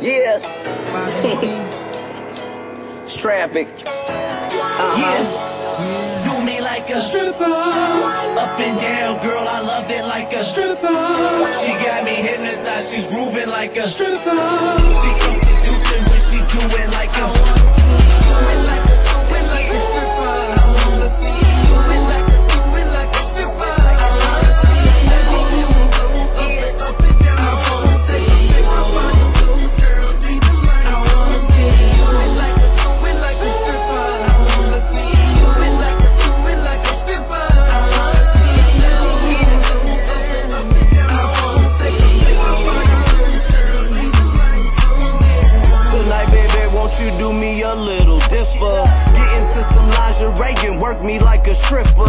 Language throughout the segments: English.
Yeah. it's traffic. Uh-huh. Yeah. Do me like a stripper. Up and down, girl, I love it like a stripper. She got me hypnotized, she's grooving like a stripper. She's so seducing when she do it like a. Do it like a can work me like a stripper.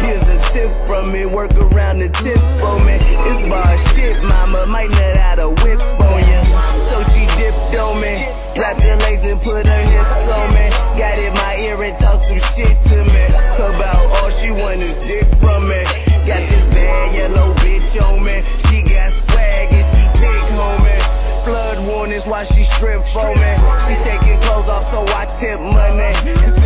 Here's a tip from me, work around the tip for me. It's bar shit, mama, might not out a whip on ya. So she dipped on me, wrapped her legs and put her hips on me. Got in my ear and talked some shit to me. About all she want is dick from me. Got this bad yellow bitch on me. She got swag and she thick, homie. Flood warnings while she strip for me. She taking clothes off so I tip money.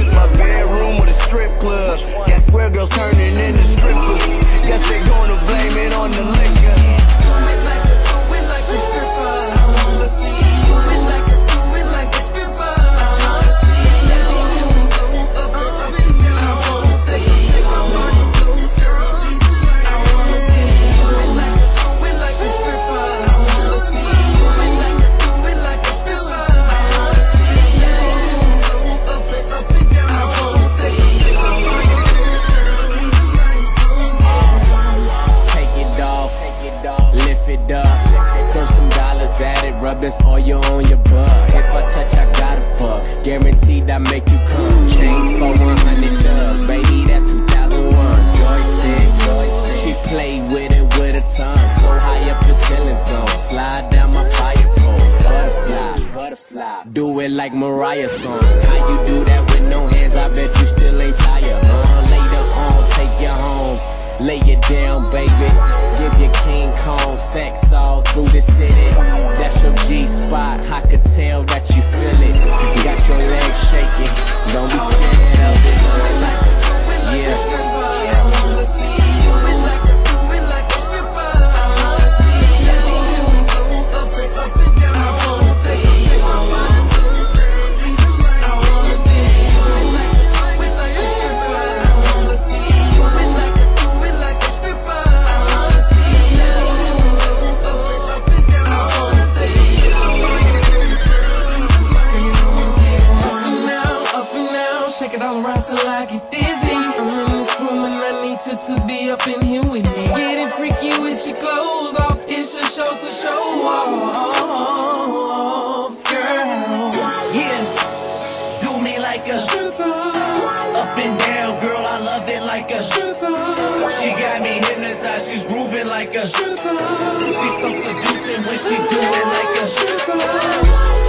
that's all you on your butt. If I touch, I gotta fuck. Guaranteed I make you come. Change for 100 dubs, baby, that's 2001. Joystick, joystick. She play with it with a tongue. So high up the ceilings go. Slide down my fire pole. Butterfly, butterfly. Do it like Mariah song. How you do that with no hands? I bet you still ain't tired, huh? Later on, take you home. Lay it down, baby. Give your King Kong sex all through the city. till I get dizzy. I'm in this room and I need you to be up in here with me. Getting freaky with your clothes off. It's your show, so show off, girl. Yeah, do me like a stripper. Up and down, girl, I love it like a stripper. She got me hypnotized, she's grooving like a stripper. She's so seducing when she do it like a stripper.